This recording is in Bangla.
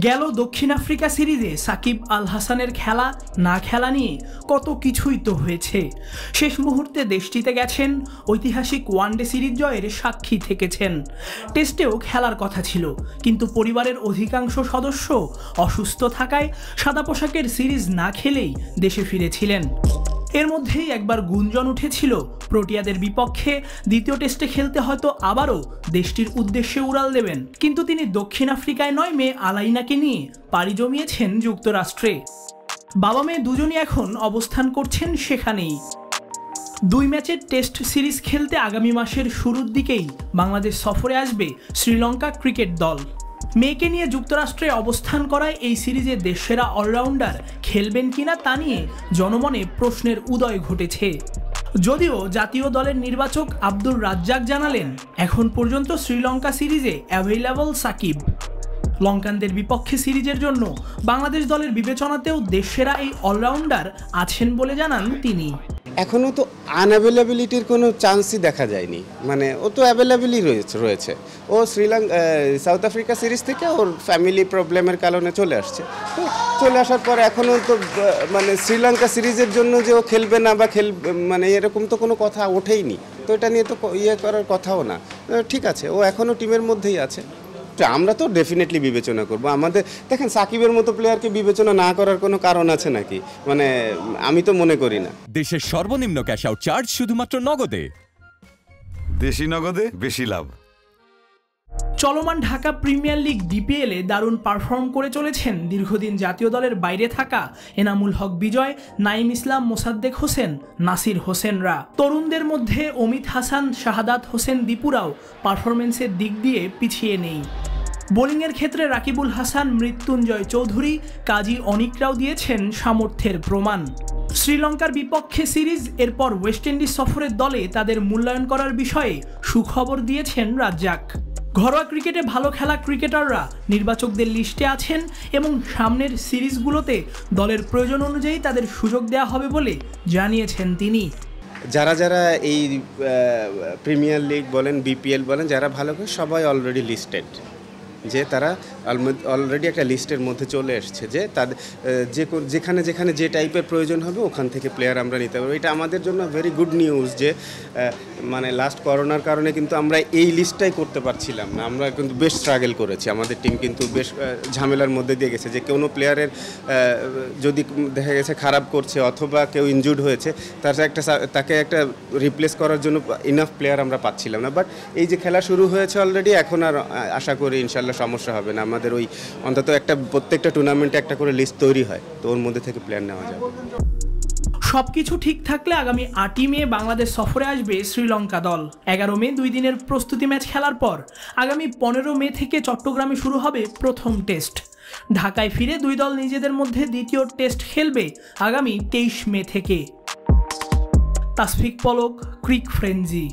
গেল দক্ষিণ আফ্রিকা সিরিজে সাকিব আল হাসানের খেলা না খেলা নিয়ে কত কিছুই তো হয়েছে। শেষ মুহূর্তে দেশটিতে গেছেন ঐতিহাসিক ওয়ানডে সিরিজ জয়ের সাক্ষী থেকেছেন। টেস্টেও খেলার কথা ছিল, কিন্তু পরিবারের অধিকাংশ সদস্য অসুস্থ থাকায় সাদা পোশাকের সিরিজ না খেলেই দেশে ফিরেছিলেন। এর মধ্যেই একবার গুঞ্জন উঠেছিল প্রোটিয়াদের বিপক্ষে। দ্বিতীয় টেস্টে খেলতে হয়তো আবারও দেশটির উদ্দেশ্যে উড়াল দেবেন। কিন্তু তিনি দক্ষিণ আফ্রিকায় নয় মেয়ে আলাইনাকে নিয়ে পাড়ি জমিয়েছেন যুক্তরাষ্ট্রে। বাবা মেয়ে দুজনই এখন অবস্থান করছেন সেখানেই। দুই ম্যাচের টেস্ট সিরিজ খেলতে আগামী মাসের শুরুর দিকেই বাংলাদেশ সফরে আসবে শ্রীলঙ্কা ক্রিকেট দল। মেয়েকে নিয়ে যুক্তরাষ্ট্রে অবস্থান করায় এই সিরিজে দেশসেরা অলরাউন্ডার খেলবেন কিনা তা নিয়ে জনমনে প্রশ্নের উদয় ঘটেছে। যদিও জাতীয় দলের নির্বাচক আব্দুর রাজ্জাক জানালেন, এখন পর্যন্ত শ্রীলঙ্কা সিরিজে অ্যাভেলেবল সাকিব। লঙ্কানদের বিপক্ষে সিরিজের জন্য বাংলাদেশ দলের বিবেচনাতেও দেশসেরা এই অলরাউন্ডার আছেন বলে জানান তিনি। এখনও তো আনঅ্যাভেলেবিলিটির কোনো চান্সই দেখা যায়নি। মানে ও তো অ্যাভেলেবেলই রয়েছে রয়েছে। ও শ্রীলঙ্কা সাউথ আফ্রিকা সিরিজ থেকে ওর ফ্যামিলি প্রবলেমের কারণে চলে আসছে। তো চলে আসার পর এখনও তো মানে শ্রীলঙ্কা সিরিজের জন্য যে ও খেলবে না বা খেল মানে এরকম তো কোনো কথা ওঠেইনি। তো এটা নিয়ে তো ইয়ে করার কথাও না। ঠিক আছে, ও এখনও টিমের মধ্যেই আছে। আমরা তো ডেফিনেটলি বিবেচনা করব। আমাদের দেখেন সাকিবের মতো প্লেয়ারকে বিবেচনা না করার কোনো কারণ আছে নাকি? মানে আমি তো মনে করি না। দেশের সর্বনিম্ন ক্যাশ আউট চার্জ শুধুমাত্র নগদে। দেশি নগদে বেশি লাভ। চলমান ঢাকা প্রিমিয়ার লিগ ডিপিএলে দারুণ পারফর্ম করে চলেছেন দীর্ঘদিন জাতীয় দলের বাইরে থাকা এনামুল হক বিজয় নাইম ইসলাম মোসাদ্দেক হোসেন, নাসির হোসেনরা। তরুণদের মধ্যে অমিত হাসান, শাহাদাত হোসেন দীপুরাও পারফরমেন্সের দিক দিয়ে পিছিয়ে নেই। বোলিংয়ের ক্ষেত্রে রাকিবুল হাসান, মৃত্যুঞ্জয় চৌধুরী, কাজী অনিকরাও দিয়েছেন সামর্থ্যের প্রমাণ। শ্রীলঙ্কার বিপক্ষে সিরিজ, এরপর ওয়েস্ট ইন্ডিজ সফরের দলে তাদের মূল্যায়ন করার বিষয়ে সুখবর দিয়েছেন রাজ্জাক। ঘরোয়া ক্রিকেটে ভালো খেলা ক্রিকেটাররা নির্বাচকদের লিস্টে আছেন এবং সামনের সিরিজগুলোতে দলের প্রয়োজন অনুযায়ী তাদের সুযোগ দেওয়া হবে বলে জানিয়েছেন তিনি। যারা যারা এই প্রিমিয়ার লিগ বলেন বিপিএল বলেন, যারা ভালো করে সবাই অলরেডি লিস্টেড যে তারা অলরেডি একটা লিস্টের মধ্যে চলে এসছে যে তাদের যে যেখানে যেখানে যে টাইপের প্রয়োজন হবে ওখান থেকে প্লেয়ার আমরা নিতে পারব। এটা আমাদের জন্য ভেরি গুড নিউজ যে মানে লাস্ট করোনার কারণে কিন্তু আমরা এই লিস্টটাই করতে পারছিলাম না। আমরা কিন্তু বেশ স্ট্রাগল করেছি। আমাদের টিম কিন্তু বেশ ঝামেলার মধ্যে দিয়ে গেছে যে কোনো প্লেয়ারের যদি দেখা গেছে খারাপ করছে অথবা কেউ ইনজুর্ড হয়েছে, তার একটা তাকে একটা রিপ্লেস করার জন্য ইনাফ প্লেয়ার আমরা পাচ্ছিলাম না। বাট এই যে খেলা শুরু হয়েছে অলরেডি এখন আর আশা করি ইনশাল্লাহ সমস্যা হবে না। আমাদের ওই অন্তত একটা, প্রত্যেকটা টুর্নামেন্টে একটা করে লিস্ট তৈরি হয়, তো ওর মধ্যে থেকে প্ল্যান নেওয়া যাবে। সব কিছু ঠিক থাকলে আগামী আটই মে বাংলাদেশ সফরে আসবে শ্রীলঙ্কা দল। এগারো মে দুই দিনের প্রস্তুতি ম্যাচ খেলার পর আগামী পনেরো মে থেকে চট্টগ্রামে শুরু হবে প্রথম টেস্ট। ঢাকায় ফিরে দুই দল নিজেদের মধ্যে দ্বিতীয় টেস্ট খেলবে আগামী তেইশ মে থেকে। তাসফিক পলক, ক্রিক ফ্রেঞ্জি